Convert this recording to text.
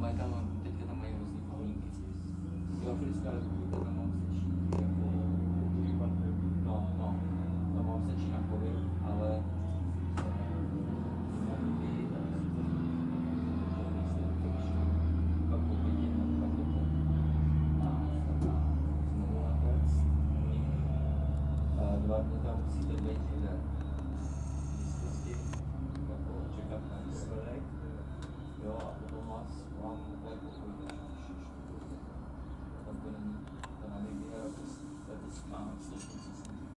Mai tam am, cred că n-am mai auzit nimic. Eu am fost ca Sebab tuan mesti terbaik juga Mr. Skip Kau cakap lah. Mr. Leg Dia orang Mas Orang